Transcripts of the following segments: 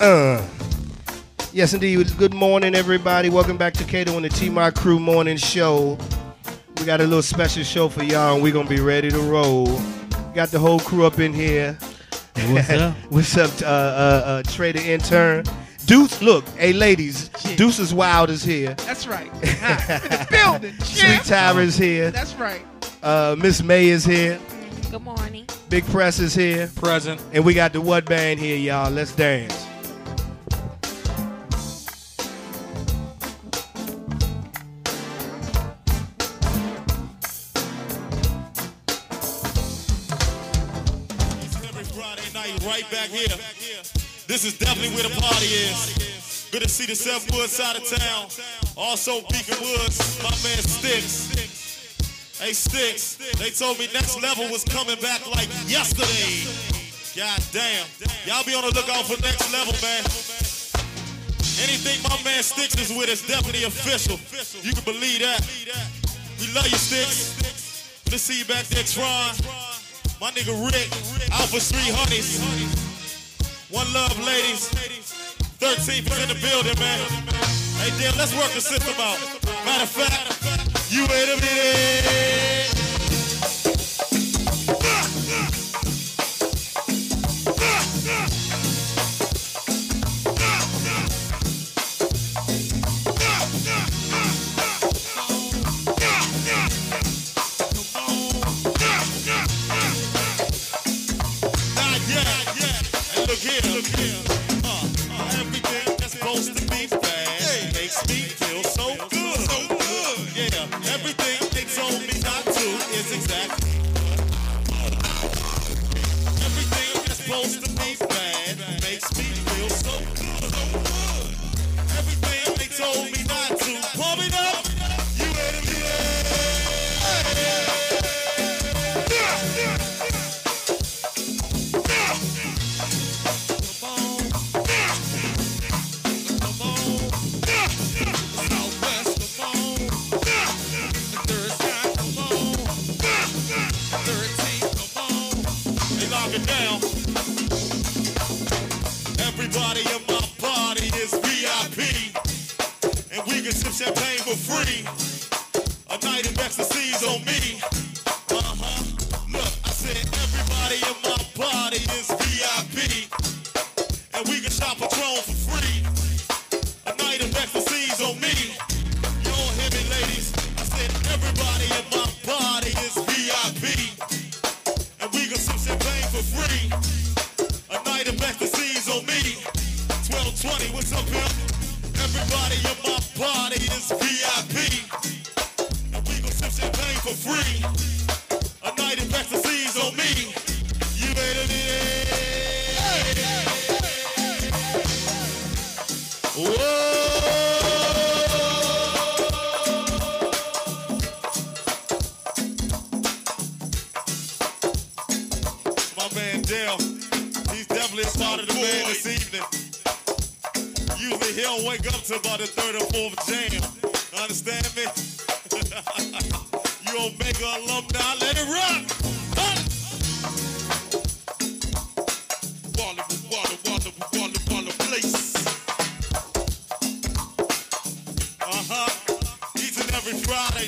Uh. Yes, indeed. Good morning, everybody. Welcome back to Kato and the T-My Crew Morning Show. We got a little special show for y'all, and we're going to be ready to roll. Got the whole crew up in here. What's up? What's up, uh, uh, uh, Trader Intern? Deuce, look, hey, ladies, Yeah. Deuce is Wild is here. That's right. In the building. Sweet Champ. Tyra is here. That's right. Uh, Miss May is here. Good morning. Big Press is here. Present. And we got the What Band here, y'all. Let's dance. This is definitely where the party is. Good to see the Seven Woods side of town. Also, Beacon Woods, my man Sticks. Hey, Sticks, they told me next level was coming back like yesterday. God damn. Y'all be on the lookout for next level, man. Anything my man Sticks is with is definitely official. You can believe that. We love you, Sticks. Good to see you back there, Tron. My nigga Rick, Alpha Honeys. One love, ladies. 13th is in the building, man. Hey, damn, let's work the system out. Matter of fact, you wait a minute.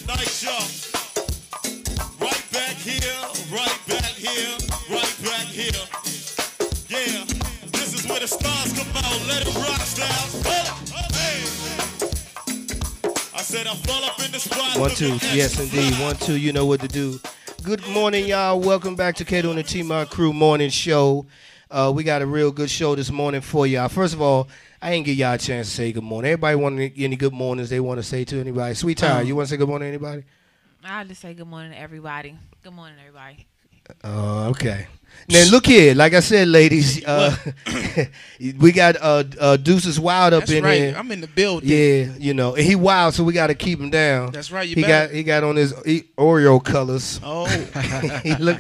Friday night, y'all. Right back here, right back here, right back here. Yeah, this is where the stars come out. Let it rock style. I said I fall up in the spot. One, two. Yes, indeed. One, two. You know what to do. Good morning, y'all. Welcome back to Kato and the T-My Crew Morning Show. Uh, we got a real good show this morning for y'all. First of all, I ain't give y'all a chance to say good morning. Everybody want any good mornings they want to say to anybody. Sweet Ty, um, you want to say good morning to anybody? I'll just say good morning to everybody. Good morning, everybody. Oh, okay. Now look here, like I said, ladies, uh, we got uh, uh, Deuces Wild up That's in right. here. I'm in the building. Yeah, you know, and he wild, so we got to keep him down. That's right. You he better. got he got on his Oreo colors. Oh, he look.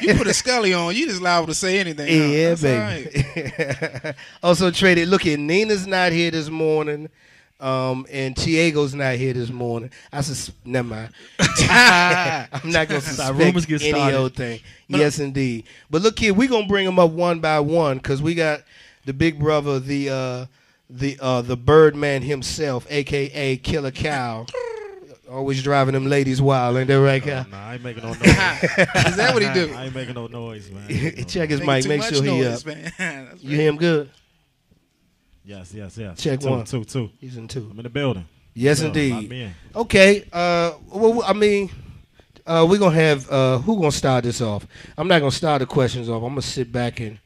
you put a scully on. You just liable to say anything. huh? Yeah, That's baby. right. also traded. Look at Nena's not here this morning. Um, and Tiego's not here this morning. I sus- never mind. I'm not gonna suspect rumors get any started. old thing. yes, indeed. But look here, we're gonna bring them up one by one because we got the big brother, the uh, the uh, the Birdman himself, aka Killer Cow. Always driving them ladies wild, ain't that right, Cow? Nah, I ain't making no noise. Is that what he do? I ain't making no noise, man. I ain't making no Check his mic, make sure he up. You hear him good? Yes, yes, yes. Check two, one. two, two. He's in two. I'm in the building. Yes, Building, indeed. my man. Okay. Uh, well, I mean, uh, we're gonna have uh, who gonna start this off? I'm not gonna start the questions off. I'm gonna sit back and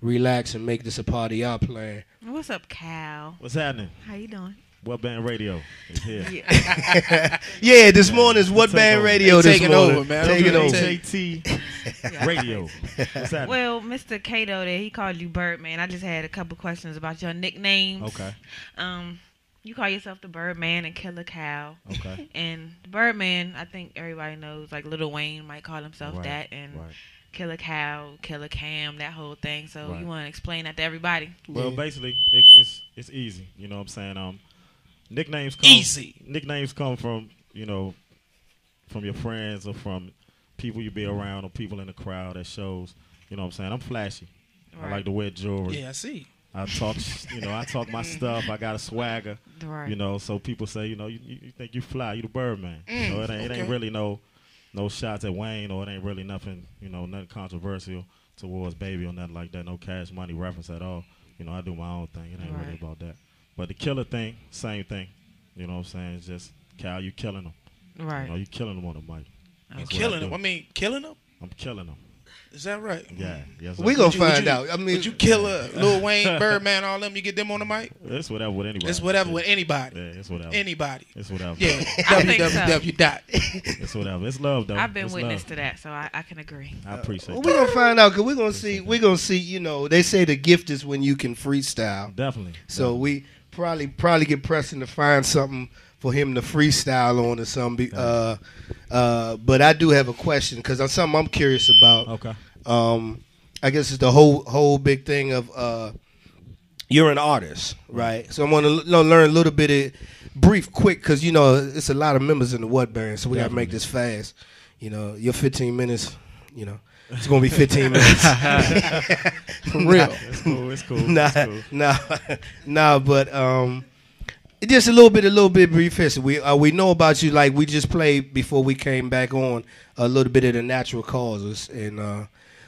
relax and make this a party y'all playing. What's up, Cal? What's happening? How you doing? What band radio is here? Yeah. Yeah, this morning's what band over. radio They this taking morning. over, man. Taking over. JT Radio. What's happening? well, Mr. Kato, there he called you Birdman. I just had a couple questions about your nicknames. Okay. Um, you call yourself the Birdman and Killer Cow. Okay. And the Birdman, I think everybody knows, like Little Wayne might call himself Right, that, and Right. Killer Cow, Killer Cam, that whole thing. So Right. you want to explain that to everybody? Well, Yeah. basically, it, it's it's easy. You know what I'm saying? Um, nicknames come Easy. Nicknames come from you know from your friends or from people you be around or people in the crowd at shows. You know what I'm saying? I'm flashy. I like to wear jewelry. Yeah, I see. I talk, you know, I talk my stuff. I got a swagger. Right. You know, so people say, you know, you, you you think you fly, you the Birdman. you Mm, know, it ain't, it ain't really no no shots at Wayne or it ain't really nothing, you know, nothing controversial towards Baby or nothing like that. No cash money reference at all. You know, I do my own thing. It ain't really about that. But the killer thing, same thing. You know what I'm saying? It's just Cal, you killing them. right. You know, you killing them on the mic. You That's what killing them. I mean, killing them. I'm killing them. Is that right? Yeah, yes. We gonna Would you- find you- out. I mean, Would you kill a Lil Wayne, Birdman, all them? You get them on the mic? It's whatever with anybody. It's whatever Yeah. with anybody. Yeah, it's whatever. Anybody. It's whatever. Yeah. I think so. www. dot. It's whatever. It's love though. I've been It's witness love. to that, so I, I can agree. I appreciate well, that. we gonna find out because we're gonna see. We're gonna see. You know, they say the gift is when you can freestyle. Definitely. So we probably probably get pressing to find something for him to freestyle on or something. Uh, uh, but I do have a question because that's something I'm curious about. Okay. Um, I guess it's the whole whole big thing of uh, you're an artist, right? So I want to l- learn a little bit of brief, quick, because you know it's a lot of members in the What Band, so we got to make this fast. You know, your 15 minutes. You know, it's gonna be 15 minutes. For real. It's cool. It's cool. nah, It's cool. nah, nah. But um, just a little bit, a little bit brief history. We uh, we know about you. Like we just played before we came back on a little bit of the natural causes, and uh,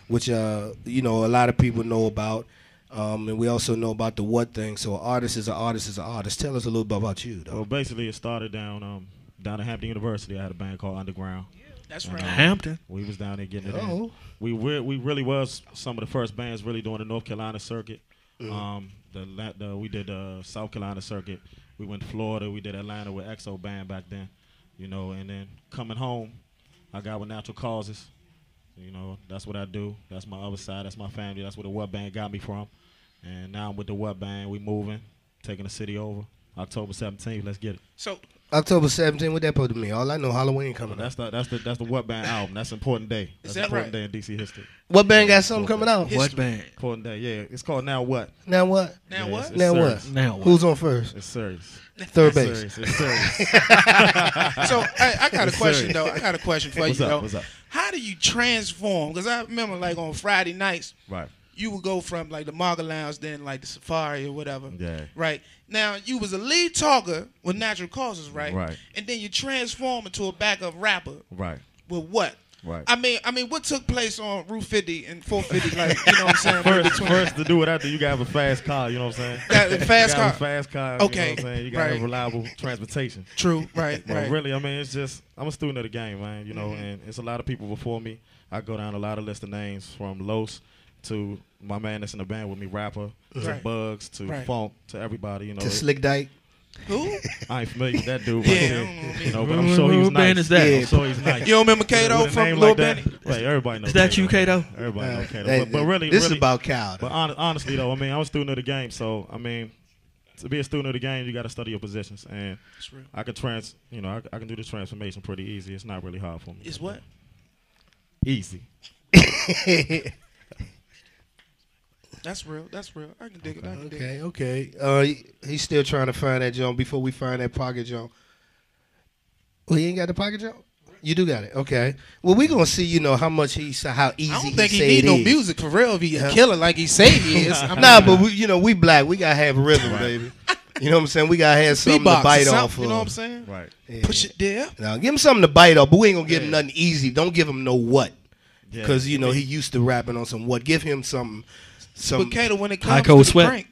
which uh, you know a lot of people know about. Um, and we also know about the what thing. So, an artist is an artist is an artist. Tell us a little bit about you, Well, basically, it started down um down at Hampton University. I had a band called Underground. That's And, right. um, Hampton. We was down there getting it. Oh. We re- we really was some of the first bands really doing the North Carolina circuit. Mm-hmm. Um, the, la- the we did the South Carolina circuit. We went to Florida. We did Atlanta with EXO band back then. You know, and then coming home, I got with Natural Causes. You know, that's what I do. That's my other side. That's my family. That's where the What Band got me from. And now I'm with the What Band. We moving, taking the city over. October 17th. Let's get it. So October 17th, what that put to me? All I know, Halloween coming That's the that's the that's the What Band album. That's an important day. That's that an important right? day in DC history. What band got something coming out? History. What band? Important day. Yeah, it's called Now What. Now what? now Yeah, what? it's- it's Now serious. what? Now what? Who's on first? It's serious. Third It's base. serious. It's serious. So I, I got a question sir. though. I got a question for What's you up? though. What's up? How do you transform? Because I remember like on Friday nights, right. You would go from like the Marga Lounge, then like the Safari or whatever. Yeah. Right. Now you was a lead talker with Natural Causes, right? Right. And then you transform into a backup rapper Right. with what? Right. I mean, I mean, what took place on Route 50 and 450? Like, you know what I'm saying? First, first to do what I do, you gotta have a fast car. You know what I'm saying? Got a fast car. fast car. Okay, You know what I'm saying? You gotta right. have reliable transportation. True. Right. But right. really, I mean, it's just I'm a student of the game, man. You know, Mm-hmm. and it's a lot of people before me. I go down a lot of list of names from Los to my man that's in the band with me, rapper, to Bugs, to Right. Funk, to everybody. You know, To it- Slick Dyke? Who? I ain't familiar with that dude. But Yeah, I yeah, don't know, you know, but I'm sure What he was band is that? I'm sure he's nice. You don't remember Kato from name Lil like that, Benny? Right, everybody knows. Is that you, Kato? Everybody knows Kato. Hey, But, but really, this really, is about Cal. though. But hon- honestly, though, I mean, I was a student of the game, so I mean, to be a student of the game, you got to study your positions, and I can trans, you know, I, I can do the transformation pretty easy. It's not really hard for me. It's what? Easy. That's real. That's real. I can dig it. I can dig it. Okay, okay. Uh, he- he's still trying to find that jump before we find that pocket jump. Well, he ain't got the pocket jump. You do got it. Okay. Well, we gonna see. You know how much he sa- how easy. I don't think he say need no is. music for real. If he Huh? a killer like he say he is. I mean, Nah, but we, you know we black. We gotta have rhythm, baby. You know what I'm saying? We gotta have something beatbox to bite something, off. You know what I'm saying? Right. Yeah. Push it there. Now give him something to bite off, but we ain't gonna give him nothing easy. Don't give him no what, Yeah. because you know he used to rapping on some what. Give him some, some. But Kato, when it High comes cold to the sweat. prank,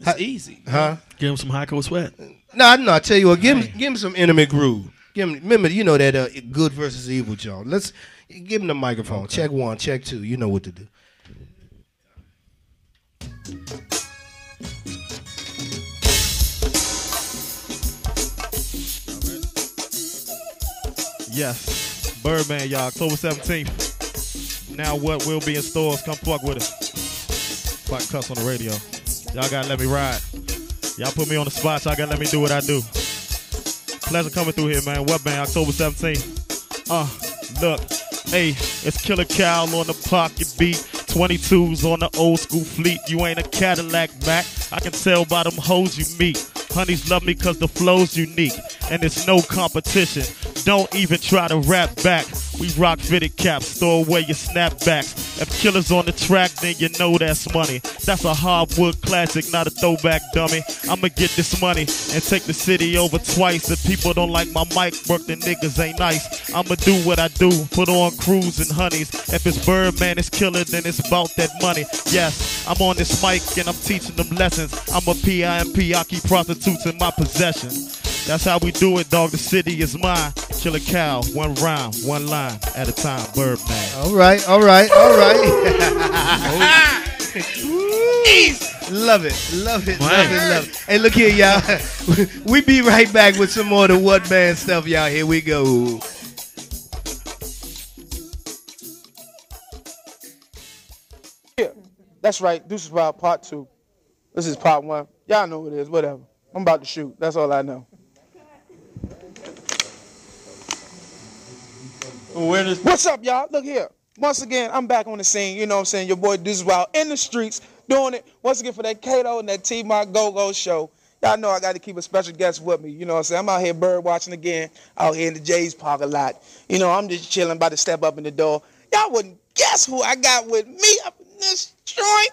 it's easy. huh? Give him some high cold sweat. No, no. I tell you what. Give him, give him some intimate groove. Give him. Remember, you know that uh, good versus evil, John. Let's give him the microphone. Check one, check two. You know what to do. Yes. Birdman, y'all. October 17th. Now what will be in stores? Come fuck with us. I cuss on the radio. Y'all gotta let me ride. Y'all put me on the spot. Y'all gotta let me do what I do. Pleasure coming through here, man. What band? October 17th. Uh, look. Hey, it's Killer Cow on the pocket beat. 22s on the old school fleet. You ain't a Cadillac Mac. I can tell by them hoes you meet. Honeys love me cause the flow's unique. And it's no competition. Don't even try to rap back. We rock fitted caps, throw away your snapbacks. If killer's on the track, then you know that's money. That's a hardwood classic, not a throwback dummy. I'ma get this money and take the city over twice. If people don't like my mic, work the niggas ain't nice. I'ma do what I do, put on crews and honeys. If it's Birdman, it's killer, then it's about that money. Yes, I'm on this mic and I'm teaching them lessons. I'm a PIMP, I keep prostitutes in my possession. That's how we do it, dog. The city is mine. Killer cow, one rhyme, one line at a time. Birdman. All right, all right, all right. love it, love it, love it, love it. Hey, look here, y'all. we be right back with some more of the what Man stuff, y'all. Here we go. Yeah, that's right. This is about part two. This is part one. Y'all know what it is. Whatever. I'm about to shoot. That's all I know. Where does What's up, y'all? Look here. Once again, I'm back on the scene. You know what I'm saying? Your boy Deuce in the streets doing it. Once again for that Kato and that T Mark Go Go show. Y'all know I got to keep a special guest with me. You know what I'm saying? I'm out here bird watching again, out here in the Jay's Park a lot. You know, I'm just chilling, about to step up in the door. Y'all wouldn't guess who I got with me up in this joint.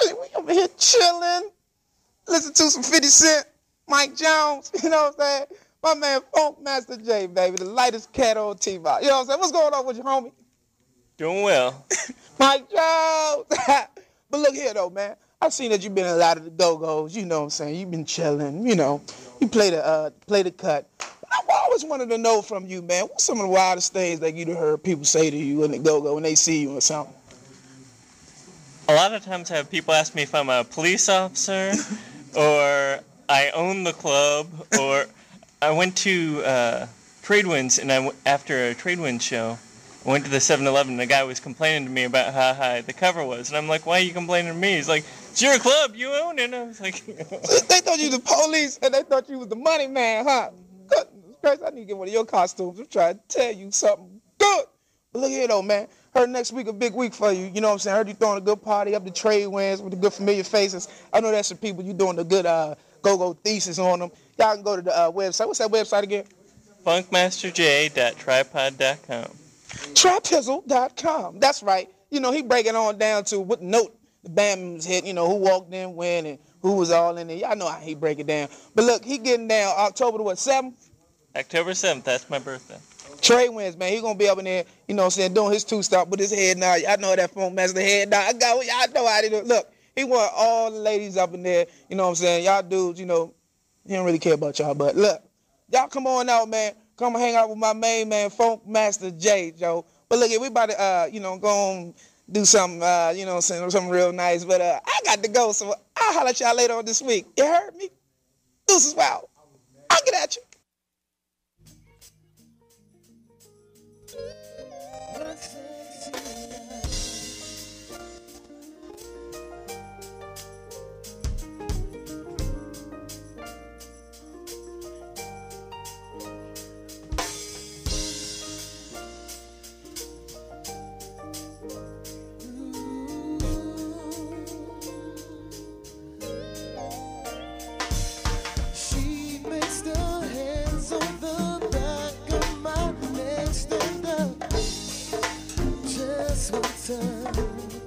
We over here chilling, listen to some 50 Cent, Mike Jones. You know what I'm saying? My man Funk Master J, baby, the lightest cat on T-Mark. You know what I'm saying? What's going on with you, homie? doing well? My Jones. but look here though, man. I've seen that you've been in a lot of the go-go's. You know what I'm saying? You've been chilling. You know, you play the uh, play the cut. But I've always wanted to know from you, man. What's some of the wildest things that you've heard people say to you in the go-go when they see you or something? A lot of times I have people ask me if I'm a police officer or I own the club or I went to uh, Tradewinds and I after a Tradewinds show, I went to the 7-Eleven and the guy was complaining to me about how high the cover was. And I'm like, why are you complaining to me? He's like, it's your club, you own it. And I was like, they thought you the police and they thought you was the money man, huh? Goodness gracious, I need to get one of your costumes. I'm trying to tell you something good. But look here though, man. Heard next week a big week for you. You know what I'm saying? Heard you throwing a good party up the Tradewinds with the good familiar faces. I know that's some people you doing the good uh, go-go thesis on them. Y'all can go to the uh, website. What's that website again? funkmasterj.tripod.com. Trapizzle.com. That's right. You know, he breaking on down to what note the was hit, you know, who walked in when and who was all in there. Y'all know how he break it down. But look, he getting down October the what, 7th? October 7th, that's my birthday. Tradewinds, man. He gonna be up in there, you know what I'm saying, doing his two stop with his head now. I know that phone master head now. I got y'all know how they do. Look, he want all the ladies up in there, you know what I'm saying? Y'all dudes, you know, he don't really care about y'all, but look, y'all come on out, man. Come hang out with my main man, Funk Master J, Joe. But look, we about to uh, you know, go on do something, uh, you know I'm something real nice. But uh I got to go, so I'll holler at y'all later on this week. You heard me? Deuces wow. I'll get at you. It's my turn.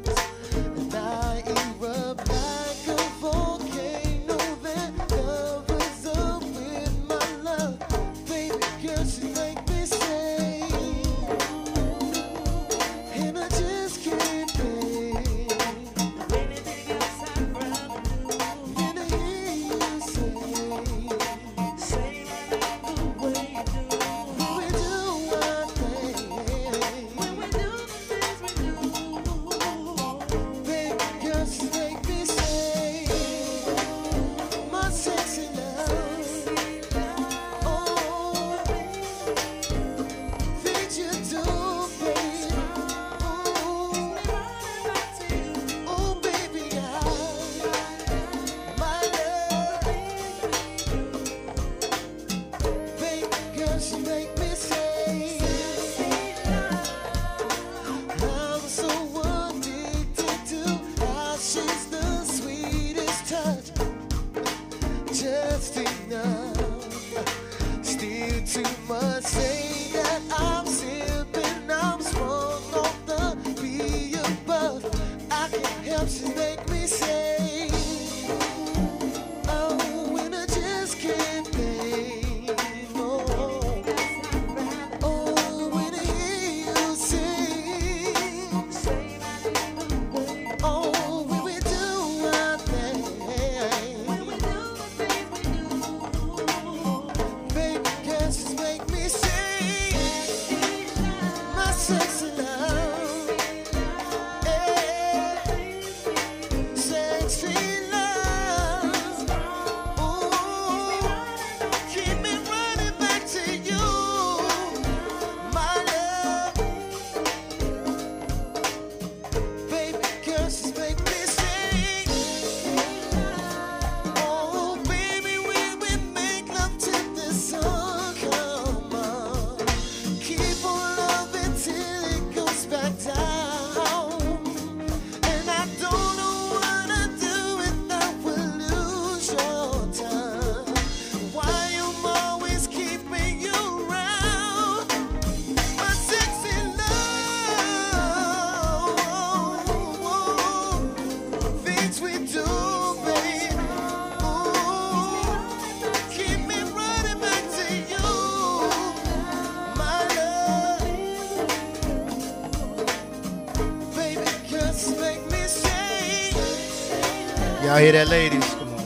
Hear that, ladies? Come on.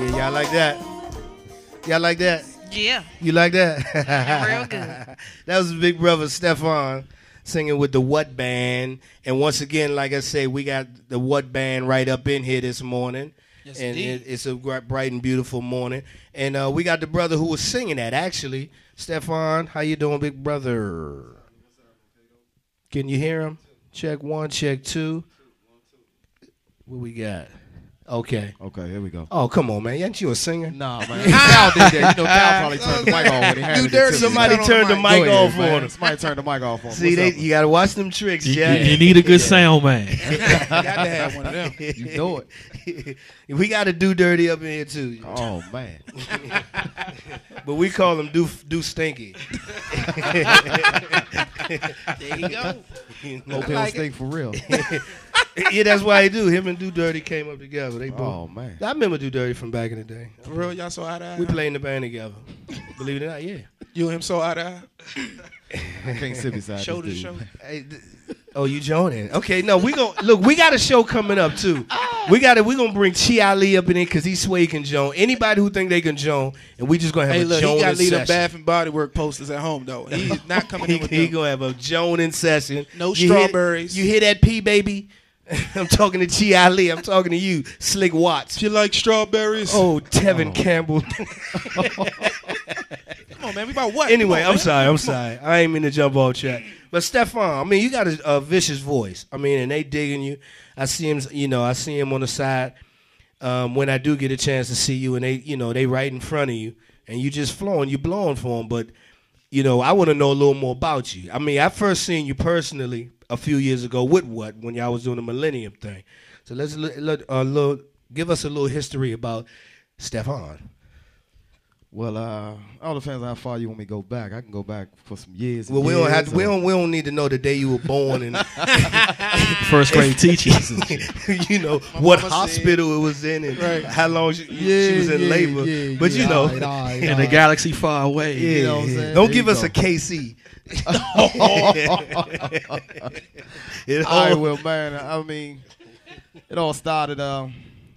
Yeah, y'all like that? Y'all like that? Yeah. You like that? Real good. that was Big Brother Stefan singing with the What Band. And once again, like I say, we got the What Band right up in here this morning. Yes, and it, it's a bright and beautiful morning. And uh, we got the brother who was singing that, actually. Stefan, how you doing, big brother? Can you hear him? Check one, check two. What we got? Okay. Okay, here we go. Oh, come on, man. Ain't you a singer? Nah, man. Cal did that. You know, Cal probably turned the mic off when he handed Do it to me. Somebody turned the the mic. mic Go ahead, off man. on him. Somebody turned the mic off on him. See, they, you got to watch them tricks, You, Jack. you need a good sound man. You got to have one of them. You know it. we got to do dirty up in here too. Oh, man. But we call him do do stinky. There you go. No pills like it. stink for real. Yeah, that's why he do. Him and Do Dirty came up together. They both. Oh, man. I remember Do Dirty from back in the day. For real, y'all so eye to eye. We played in the band together. Believe it or not, yeah. You and him so eye to eye. I can't sit beside Show to dude. show. Hey, th- oh, you joining? Okay, no, we gon' look. We got a show coming up too. We got it. We gonna bring Chi Ali up in it because he sway he can joan. Anybody who think they can joan, and we just gonna have Hey, a look, he joaning got to leave them session. Bath and Body Work posters at home though. He's not coming he, in with he them. gonna have a joning session. No You hear- strawberries. you hear that P baby? I'm talking to Chi Ali. I'm talking to you, Slick Watts. You like strawberries? Oh, Tevin Campbell. come on, man. We about what? anyway, on, I'm man. sorry. I'm sorry. I ain't mean to jump off track. But Stefan, I mean, you got a, a vicious voice. I mean, and they digging you. I see him. You know, I see him on the side um, when I do get a chance to see you, and they, you know, they right in front of you, and you just flowing, you blowing for them. But you know, I want to know a little more about you. I mean, I first seen you personally a few years ago with what when y'all was doing the Millennium thing. So let's let, let, uh, little, give us a little history about Stefan. Well, uh, all depends on how far you want me to go back. I can go back for some years. Well, we don't have years, to, we don't we don't need to know the day you were born and First grade teachers. you know what mama hospital it was in and Right. how long she, she was in yeah, labor. yeah, but yeah, you know, all right, all right, In all a right. galaxy far away. yeah, you know what I'm saying? don't There give us go. a KC. it All right, all, well, man, I mean, it all started. Um,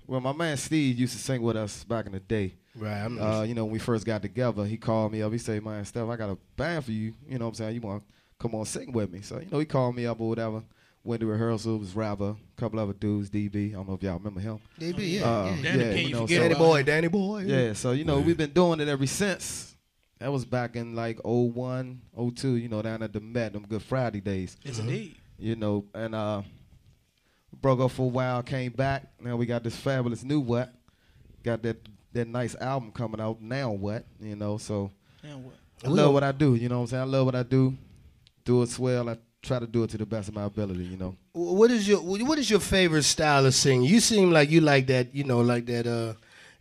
well, my man Steve used to sing with us back in the day. Right. I'm Uh, you know, when we first got together, he called me up. He said, "Man, Steph, I got a band for you. You know what I'm saying? You want to come on sing with me?" So, you know, he called me up or whatever. Went to rehearsal. It was Rapper, a couple other dudes, DB. I don't know if y'all remember him. DB, Uh, Danny, yeah, you you know, forget so- Danny boy, Danny boy. Yeah, so you know we've been doing it ever since. That was back in like 01, 02, you know, down at the Met, them Good Friday days. Yes, indeed. You know, and uh broke up for a while, came back. Now we got this fabulous new what. Got that that nice album coming out now what, you know, so Now what? I love what I do, you know what I'm saying? I love what I do. Do it swell. I try to do it to the best of my ability, you know. What is your what is your favorite style of singing? You seem like you like that, you know, like that uh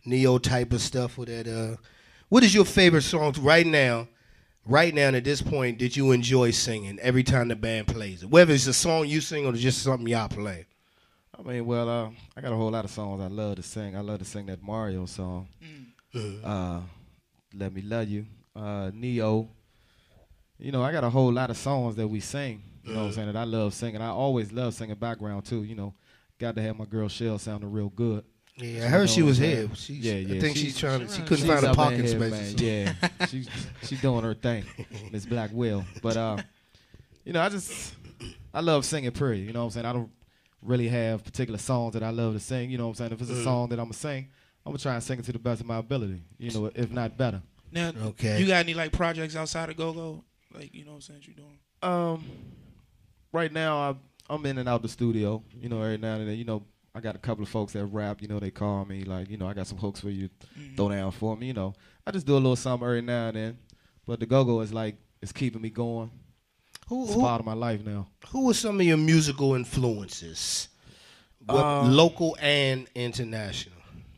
neo type of stuff or that uh what is your favorite song right now? Right now, at this point, did you enjoy singing every time the band plays it? Whether it's a song you sing or just something y'all play. I mean, well, uh, I got a whole lot of songs I love to sing. I love to sing that Mario song. Uh, Let Me Love You. Uh, Neo. You know, I got a whole lot of songs that we sing. You know what I'm saying? That I love singing. I always love singing background too. You know, got to have my girl Shell sounding real good. Yeah, I heard she know was here. saying? She's- yeah, I think she's trying to- she couldn't find a parking here, space or man. Yeah, she's she's doing her thing, Miss Blackwell. But uh, you know, I just I love singing. Period. You know what I'm saying? I don't really have particular songs that I love to sing. You know what I'm saying? If it's a Mhm. song that I'm gonna sing, I'm gonna try and sing it to the best of my ability. You know, if not better. Now, Okay. you got any like projects outside of Go Go? Like you know what I'm saying? You doing? Um, right now I, I'm in and out the studio. You know, every now and then. You know, I got a couple of folks that rap. You know, they call me like, you know, I got some hooks for you. Mm-hmm. Throw down for me. You know, I just do a little something every now and then. But the go go is like it's keeping me going. Who, it's who- part of my life now. Who are some of your musical influences? What, Um, local and international.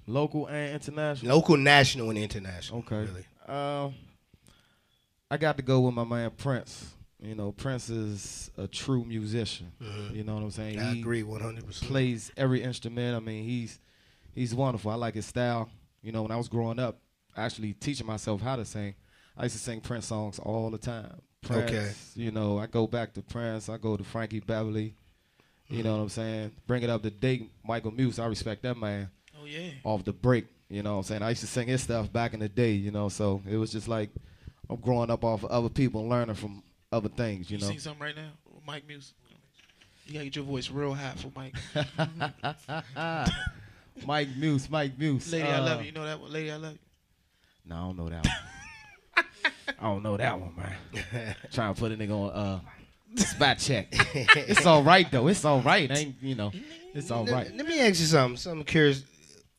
Local and international. Local, national, and international. Okay. Really. Um, I got to go with my man Prince. You know, Prince is a true musician. Mhm. You know what I'm saying? I He agree 100%. Plays every instrument. I mean, he's he's wonderful. I like his style. You know, when I was growing up, actually teaching myself how to sing, I used to sing Prince songs all the time. Prince, Okay. You know, I go back to Prince. I go to Frankie Beverly. You know what I'm saying? Bring it up to date. Michael Muse. I respect that man. Oh yeah. Off the break. You know what I'm saying? I used to sing his stuff back in the day. You know, so it was just like I'm growing up off of other people and learning from other things. You know. You, know. sing something right now? Mike Muse. You gotta get your voice real high for Mike. Mike Muse, Mike Muse. Lady, I love Uh, you. You know that one? Lady, I love you. No, I don't know that one. I don't know that one, man. Trying to put a nigga on uh spot check. it's all right though. It's all right. I ain't you know? It's all right. Let me ask you something. Something curious.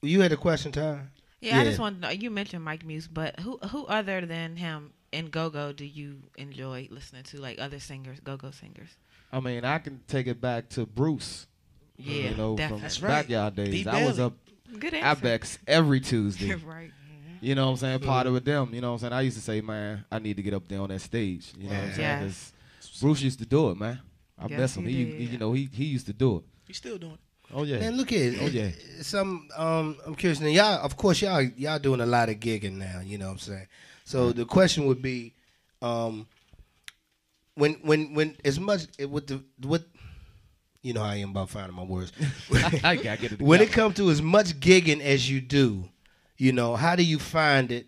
You had a question, Ty? Yeah, I just want to know. You mentioned Mike Muse, but who who other than him in Go Go do you enjoy listening to? Like other singers, Go Go singers. I mean, I can take it back to Bruce. Yeah, you know, definitely. from That's right. backyard days. B. I was Bailey. up Good answer. Abex every Tuesday. right. You know what I'm saying? Mm-hmm. Party with them. You know what I'm saying? I used to say, man, I need to get up there on that stage. You know what I'm saying? Yes. 'Cause Bruce used to do it, man. I Yes, miss him. he He, did. he- you know, he he used to do it. He's still doing it. Oh yeah. Man, look at it. Oh yeah. Some um I'm curious now y'all of course y'all y'all doing a lot of gigging now, you know what I'm saying? So the question would be um when when when as much it- with the with you know how I am about finding my words. I gotta get it when it comes to as much gigging as you do, you know, how do you find it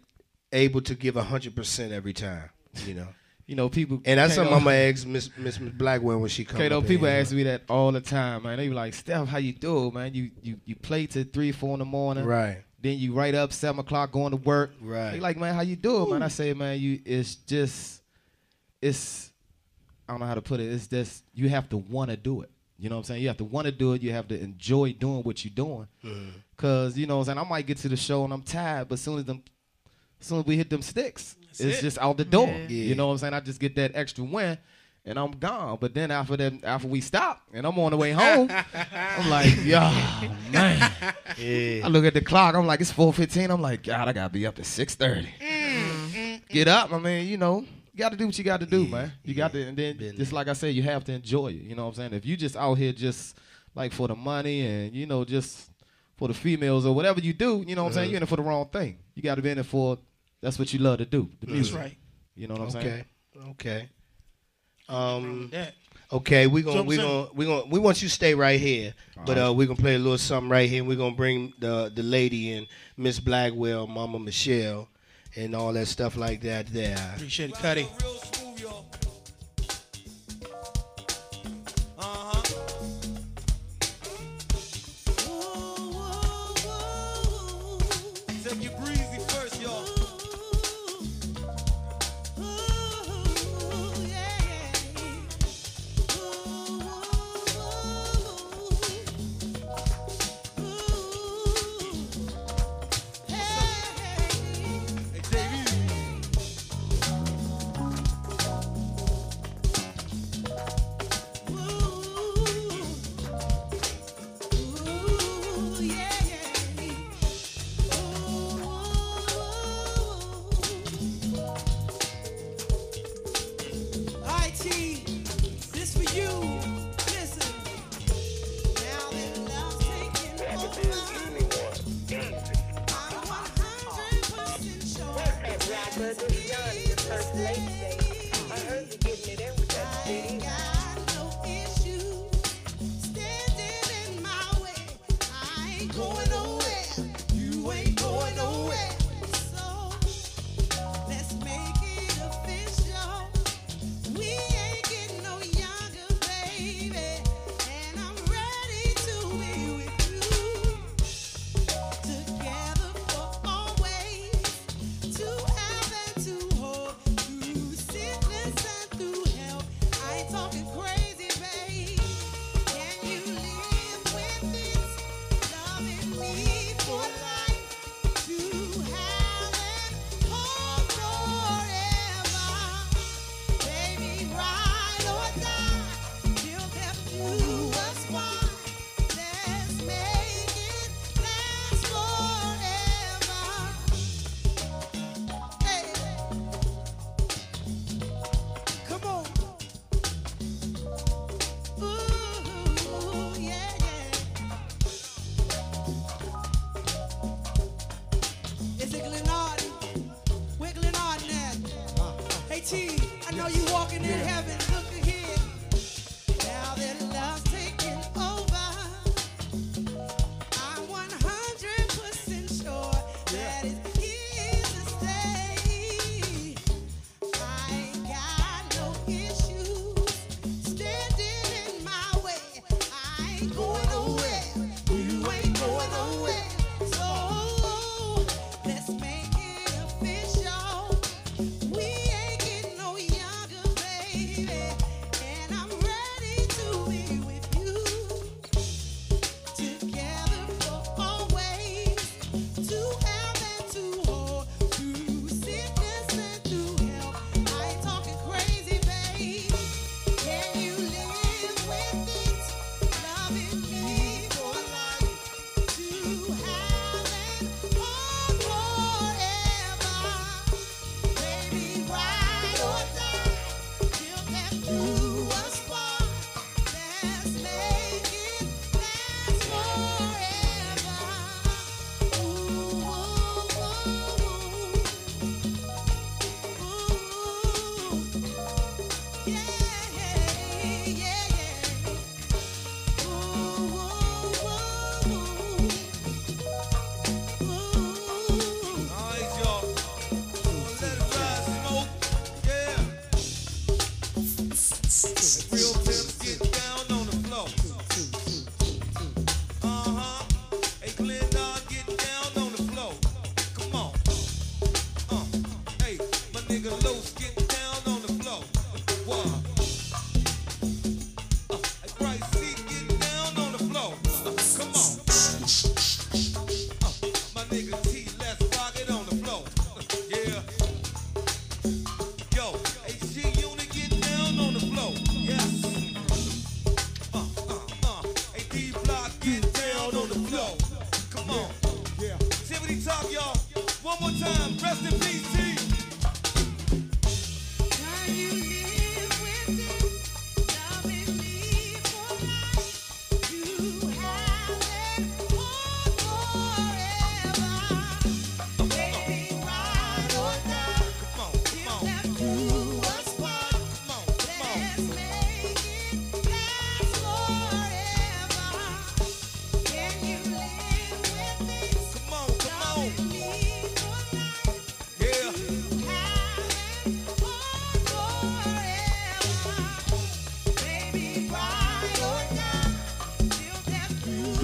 able to give hundred percent every time? You know. You know, people And that's something I'm gonna ask Miss Miss Blackwell when she comes. Kato, in people ask me that all the time, man. They be like, Steph, how you do, it, man? You you you play till three, four in the morning, Right. Then you right up seven o'clock going to work, Right. They like, man, how you do it, man? I say, man, you it's just it's I don't know how to put it. It's just you have to want to do it. You know what I'm saying? You have to want to do it. You have to enjoy doing what you're doing. Mhm. Cause you know what I'm saying. I might get to the show and I'm tired, but soon as them, soon as we hit them sticks, it's it. just out the door. Yeah. You know what I'm saying? I just get that extra win, and I'm gone. But then after that, after we stop and I'm on the way home, I'm like, yo, man. Yeah. I look at the clock. I'm like, it's 4:15. I'm like, God, I gotta be up at 6:30. Get up. I mean, you know, you got to do what you got to do, man. You got to, and then just like I said, you have to enjoy it. You know what I'm saying? If you just out here just like for the money and you know just for the females or whatever you do, you know what I'm saying? Uh-huh. You're in it for the wrong thing. You got to be in it for that's what you love to do. The That's right. You know what I'm okay. saying? Okay. Um. that. Okay, we gonna we in. gonna we gonna we want you to stay right here, but Alright. uh, we gonna play a little something right here. We're gonna bring the the lady in, Miss Blackwell, Mama Michelle, and all that stuff like that. There. Appreciate it, Cuddy.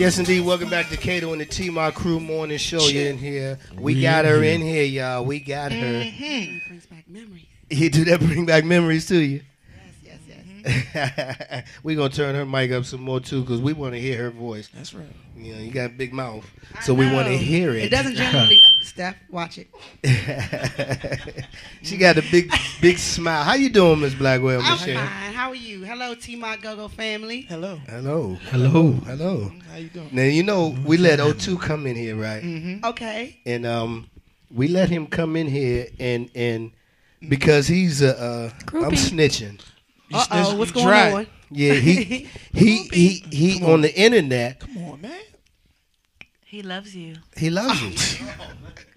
Yes, indeed. Welcome back to Kato and the T My Crew Morning Show. You in here? We We got her here. in here, y'all. We got her. Mhm. Brings back memories. He do that bring back memories to you. Yes, yes, yes. we gonna turn her mic up some more too, cause we want to hear her voice. That's right. You know, you got a big mouth, so we want to hear it. It doesn't generally. Steph, watch it. she got a big, big smile. How you doing, Miss Blackwell, I'm Michelle? fine. How are you? Hello, T My Go Go family. Hello. Hello. Hello. Hello. How you doing? Now you know we let O2 come in here, right? Mm-hmm. Okay. And um, we let him come in here and and because he's a uh, I'm snitching. Uh oh, what's going dry. on? Yeah, he he he he on the internet. Come on, man. He loves you. He loves you.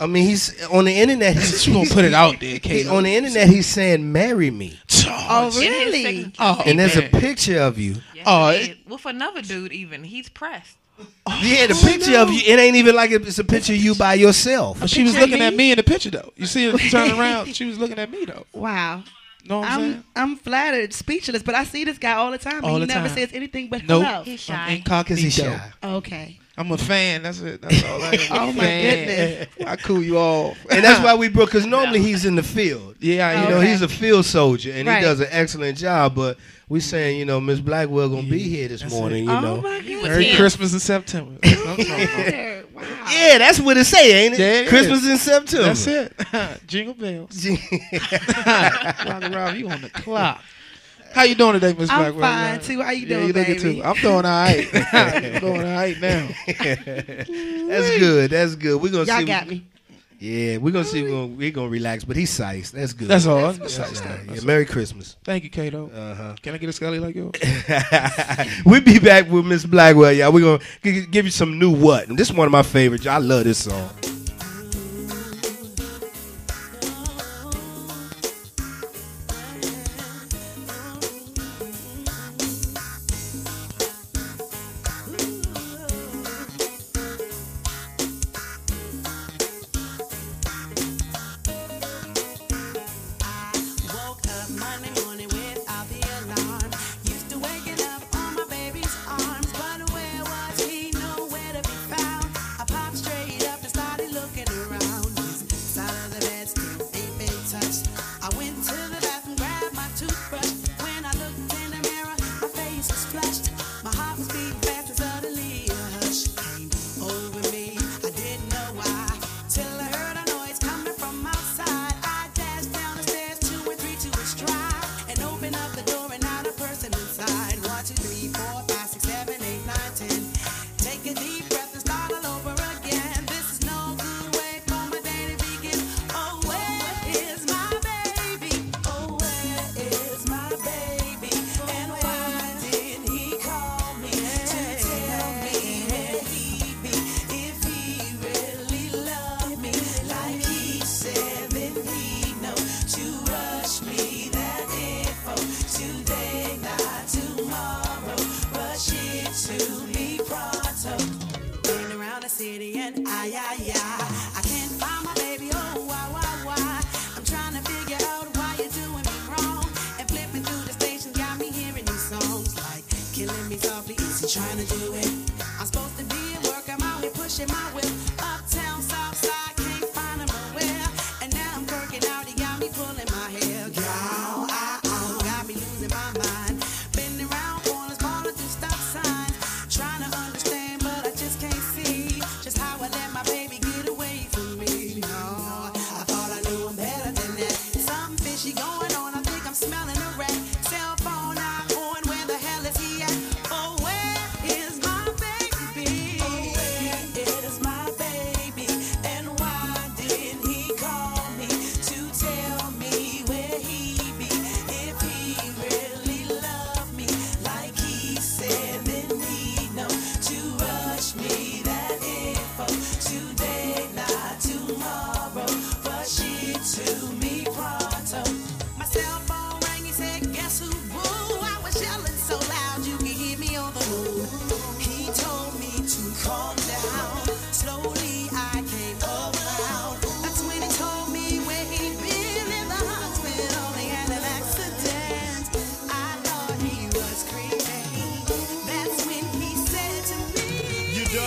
I mean, he's on the internet. He's You gonna put it out there, he- Kato? on the internet. He's saying, "Marry me," Oh, In really? Oh, and there's a picture of you. Yes, Oh, it it- is. well, another dude, even he's pressed. Yeah, the oh, picture of you. It ain't even like it's a picture of you by yourself. But she was picture of looking at me? me in the picture though. You see her turn around. She was looking at me though. Wow. Know what I'm. I'm I'm flattered, speechless, but I see this guy all the time. All and he the never time. says anything but Nope. hello. He's I'm shy. incognito. Cause he's shy. Okay. I'm a fan. That's it. That's all I am. Oh, my goodness. I cool you off. and that's why we broke. Because normally he's in the field. Yeah, You I know, he's a field soldier and Right. he does an excellent job. But we saying, you know, Miss Blackwell gonna be here this That's morning. it. You oh know, my You was goodness. Merry here. Christmas in September. That's what I'm talking about. Yeah, wow. yeah, that's what it say, ain't it? Yeah, it Christmas is. in September. That's it. Jingle bells. Ronda Rob, you on the clock. How you doing today, Miss I'm Blackwell? fine too. How you doing, Yeah, doing, you looking baby? too. I'm doing all right. I'm doing all right now. That's good. That's good. We're gonna Y'all see. got me. Yeah, we're gonna see. We're gonna, we're gonna relax, but he's sized. That's good. That's all. That's That's all all. right. That's Yeah, Merry Christmas. Thank you, Kato. Uh huh. Can I get a scully like yours? we be back with Miss Blackwell, y'all. We're gonna give you some new what. And this is one of my favorites. I love this song.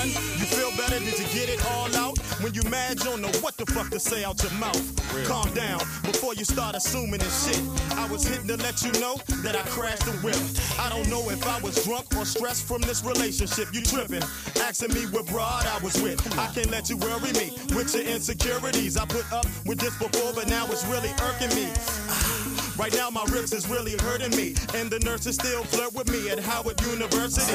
You feel better? Did you get it all out? When you mad, you don't know what the fuck to say out your mouth. Calm down before you start assuming and shit. I was hitting to let you know that I crashed the whip. I don't know if I was drunk or stressed from this relationship. You tripping, asking me what broad I was with. I can't let you worry me with your insecurities. I put up with this before, but now it's really irking me. Right now my ribs is really hurting me And the nurses still flirt with me at Howard University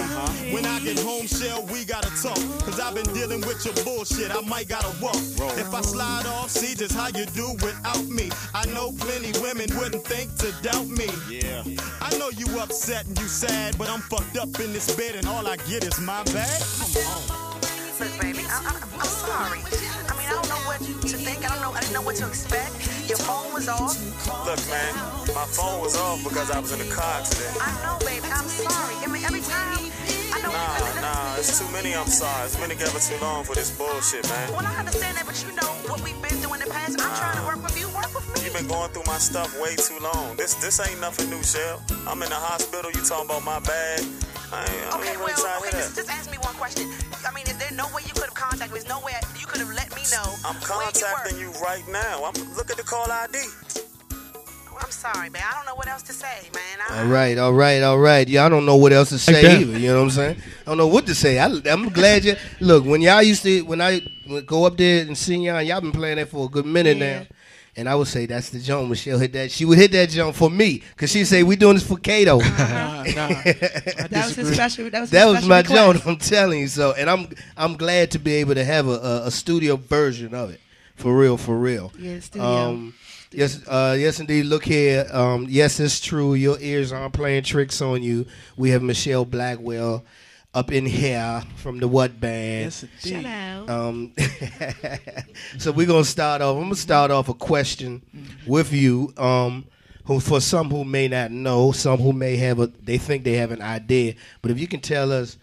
When I get home, Shell, we gotta talk Cause I've been dealing with your bullshit, I might gotta walk If I slide off, see just how you do without me I know plenty women wouldn't think to doubt me Yeah I know you upset and you sad But I'm fucked up in this bed and all I get is my bag Look, baby, I, I, I'm sorry. I mean, I don't know what to think. I don't know. I didn't know what to expect. Your phone was off. Look, man, my phone was off because I was in a car accident. I know, baby. I'm sorry. I mean, every time. I know. Nah, nah, it's too many I'm sorry. It's been together too long for this bullshit, man. Well, I understand that, but you know what we've been through in the past. I'm trying to work with you. Work with me. You've been going through my stuff way too long. This this ain't nothing new, Shell. I'm in the hospital. You talking about my bag? I ain't, I Okay, well, okay, just, just answer me one question. I mean, is there Where I'm you contacting you right now. I'm look at the call ID. I'm sorry, man. I don't know what else to say, man. I, All right, all right, all right. Yeah, I don't know what else to say that. either. You know what I'm saying? I don't know what to say. I, I'm glad you look when y'all used to when I go up there and see y'all. Y'all been playing that for a good minute Yeah. now. And I would say that's the jump. Michelle hit that. She would hit that jump for me because she'd say we doing this for Kato. Nah, nah. That was his special. That was, That was my jump. I'm telling you so, and I'm I'm glad to be able to have a, a, a studio version of it, for real, for real. Yeah, studio. Um, yes, uh, yes, indeed. Look here. Um, yes, it's true. Your ears aren't playing tricks on you. We have Michelle Blackwell up in here from the What Band. Yes, indeed. Shout out. Um, so we're gonna start off. I'm gonna start off a question with you. Um, who for some who may not know, some who may have a, they think they have an idea. But if you can tell us,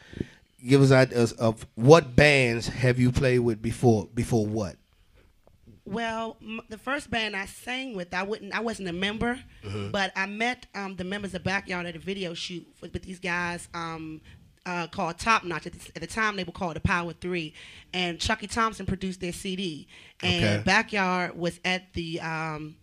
give us ideas of what bands have you played with before? Before what? Well, m- the first band I sang with, I wouldn't, I wasn't a member, Mhm. but I met um, the members of Backyard at a video shoot with, with these guys um, uh, called Top Notch. At the, at the time, they were called the Power Three, and Chucky Thompson produced their CD. And Okay. Backyard was at the um,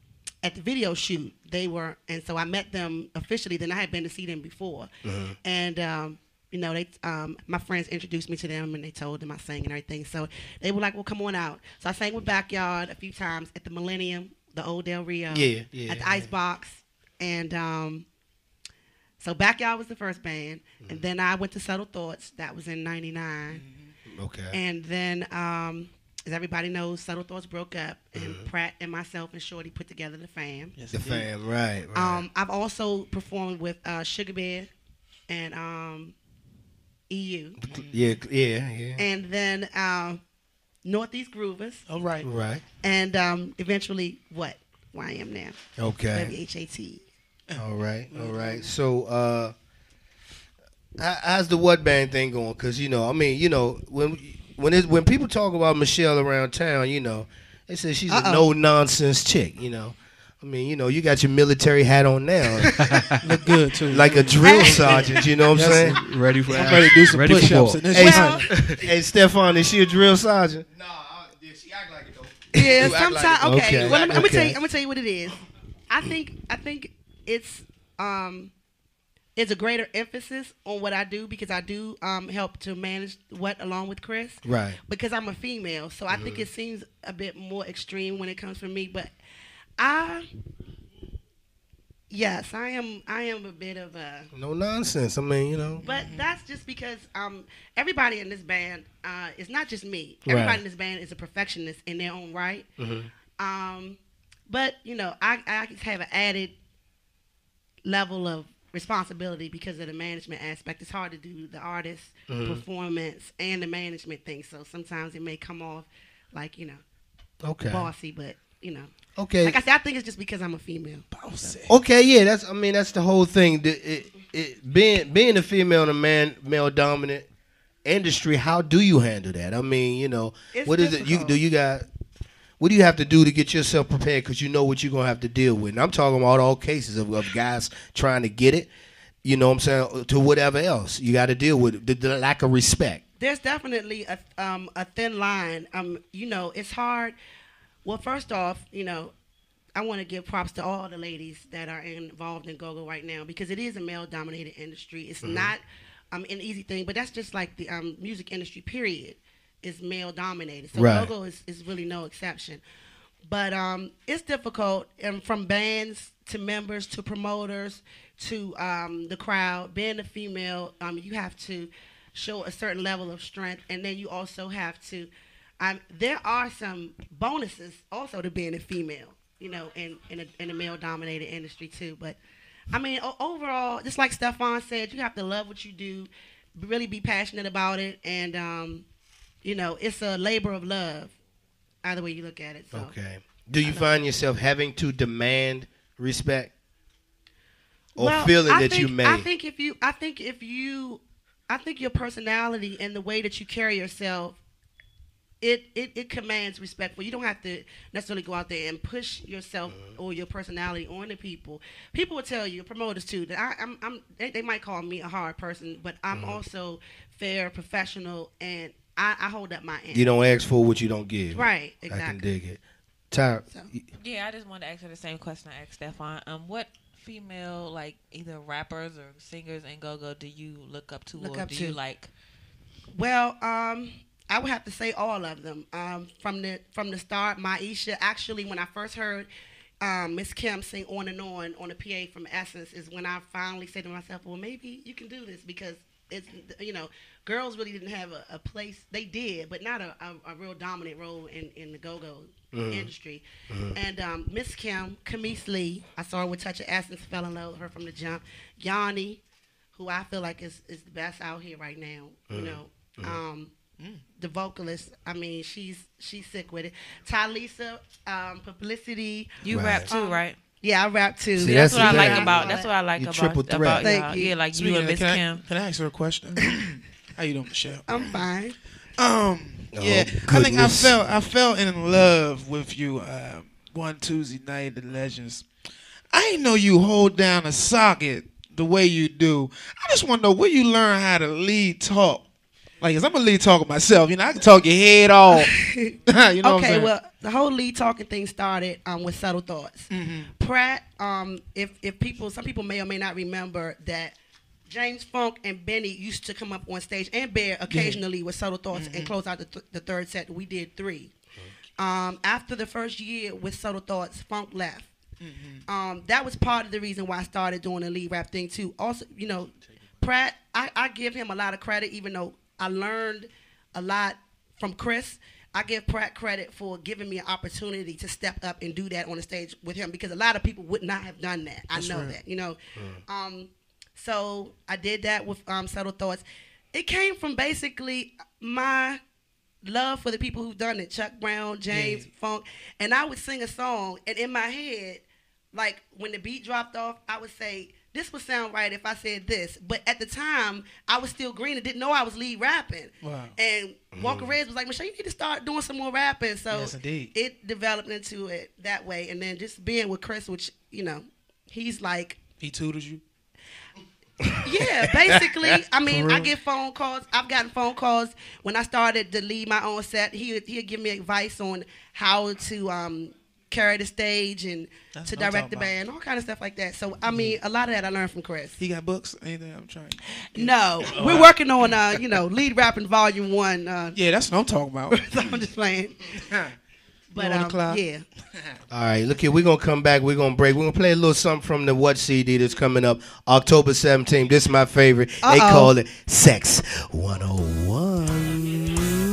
at the video shoot. They were, and so I met them officially. Then I had been to see them before, Mhm. and um, you know, they um, my friends introduced me to them, and they told them I sang and everything. So they were like, "Well, come on out." So I sang with Backyard a few times at the Millennium, the Old Del Rio, Yeah, yeah, at the yeah. Icebox, and um, so Backyard was the first band, and then I went to Subtle Thoughts. That was in '99, Okay. and then. Um, as everybody knows, Subtle Thoughts broke up, and Pratt and myself and Shorty put together the fam. Yes, the fam, right? right. Um, I've also performed with uh, Sugar Bear and um, EU. yeah, yeah, yeah. And then um, Northeast Groovers. All right. Right. And um, eventually, what? Where I am now. Okay. WHAT. All right, all right. So, uh, how's the what band thing going? Because you know, I mean, you know, when when it, when people talk about Michelle around town, you know, they say she's a Uh-oh. no nonsense chick. You know, I mean, you know, you got your military hat on now, Look good too. like a drill sergeant. You know what I'm saying? sir. Ready for I'm ready to do some ready push-ups war. in this Hey, joint. hey, Stefan, is she a drill sergeant? Yeah, You act like sometimes. it. okay. Okay. Well, I'm, I'm gonna tell you. I'm gonna tell you what it is. I think. I think it's um, it's a greater emphasis on what I do because I do um help to manage what along with Chris. Right. Because I'm a female, so I think Mhm. it seems a bit more extreme when it comes from me. But I, yes, I am. I am a bit of a. No nonsense. I mean, you know. But that's just because um, everybody in this band uh, is not just me. Right. Everybody in this band is a perfectionist in their own right. Mhm. Um, but you know, I, I have an added level of responsibility because of the management aspect. It's hard to do the artist Mhm. performance and the management thing. So sometimes it may come off like you know, Okay. bossy. But you know, Okay. Like I said, I think it's just because I'm a female. Bossy. Okay, yeah, that's. I mean, that's the whole thing. The, it, it, being being a female in a man male dominant industry, how do you handle that? I mean, you know, It's what is it? You do you got? What do you have to do to get yourself prepared? Because you know what you're gonna have to deal with. And I'm talking about all cases of, of guys trying to get it. You know what I'm saying? To whatever else you got to deal with the, the lack of respect. there's definitely a um a thin line. Um, you know, it's hard. Well, first off, you know, I want to give props to all the ladies that are involved in go-go right now because it is a male-dominated industry. It's Mhm. not um an easy thing, but that's just like the um music industry. Period is male-dominated, so Right. go-go is is really no exception. But um, it's difficult, and from bands to members to promoters to um, the crowd. Being a female, um, you have to show a certain level of strength, and then you also have to. Um, there are some bonuses also to being a female, you know, in in a, in a male-dominated industry too. But I mean, o- overall, just like Stefan said, you have to love what you do, really be passionate about it, and um, you know, it's a labor of love. Either way you look at it. So. Okay. Do you find yourself having to demand respect, or Well, feeling I that you think- may? I think if you, I think if you, I think your personality and the way that you carry yourself, it it, it commands respect. For you don't have to necessarily go out there and push yourself Mm-hmm. or your personality on the people. People will tell you, promoters too, that I, I'm, I'm they, they might call me a hard person, but I'm Mm-hmm. also fair, professional, and. I, I hold up my end. You don't ask for what you don't give. Right, Exactly. I can exactly. dig it. Ty, Yeah, I just wanted to ask her the same question I asked Stefan. Um, what female like either rappers or singers in go-go do you look up to Look or up do to. you like? Well, um, I would have to say all of them. Um, from the from the start, Maisha. Actually, when I first heard um, Miss Kim sing "On and On" on the PA from Essence, is when I finally said to myself, "Well, maybe you can do this because it's you know, girls really didn't have a, a place. They did, but not a, a, a real dominant role in in the go-go Mhm. industry." Mhm. And um, Miss Kim, Camise Lee, I saw her with Touch of Essence, fell in love with her from the jump. Yanni, who I feel like is, is the best out here right now. You Mhm. know, Mhm. um, the vocalist. I mean, she's she's sick with it. Tylisa, um, publicity. You Right. rap too, Um, right? Yeah, I rap too. See, that's what I like thing. about. That's what I like You about triple about threat. y'all. You. Yeah, like Speaking you of and that, Miss can I- Kim. Can I ask her a question? How you doing, Michelle? I'm fine. Um, Oh, yeah, I think I fell I fell in love with you uh, one Tuesday night at the Legends. I didn't know you hold down a socket the way you do. I just want to know where you learn how to lead talk. Like, 'cause I'm a lead talker myself. You know, I can talk your head off. you know what I'm okay, saying? well, the whole lead talking thing started um, with subtle thoughts. Pratt, um, if if people, some people may or may not remember that James Funk and Benny used to come up on stage and Bear occasionally with subtle thoughts and Mhm. close out the, th- the third set. We did three. Um, after the first year with subtle thoughts, Funk left. Um, that was part of the reason why I started doing the lead rap thing too. Also, you know, Pratt, I, I give him a lot of credit, even though I learned a lot from Chris. I give Pratt credit for giving me an opportunity to step up and do that on the stage with him because a lot of people would not have done that. I That's know right. that, you know. Um, so I did that with um, subtle thoughts. It came from basically my love for the people who've done it Chuck Brown, James, Funk. And I would sing a song, and in my head, like when the beat dropped off, I would say, this would sound right if I said this. But at the time, I was still green and didn't know I was lead rapping. Wow. And Walker Mhm. Reds was like, Michelle, you need to start doing some more rapping. So Yes, indeed. it developed into it that way. And then just being with Chris, which, you know, he's like, he tutors you. yeah, basically. I mean, I get phone calls. I've gotten phone calls when I started to lead my own set. He he'd give me advice on how to um, carry the stage and That's to what direct the band, all kind of stuff like that. So I mean, a lot of that I learned from Chris. He got books. Anything I'm trying. No, Oh, we're I- working on uh, you know, lead rapping volume one. Uh, Yeah, that's what I'm talking about. I'm just playing. But um, yeah. All right, look here. We're gonna come back. We're gonna break. We're gonna play a little something from the What CD that's coming up October 17th. This is my favorite. They Uh-oh. call it Sex 101.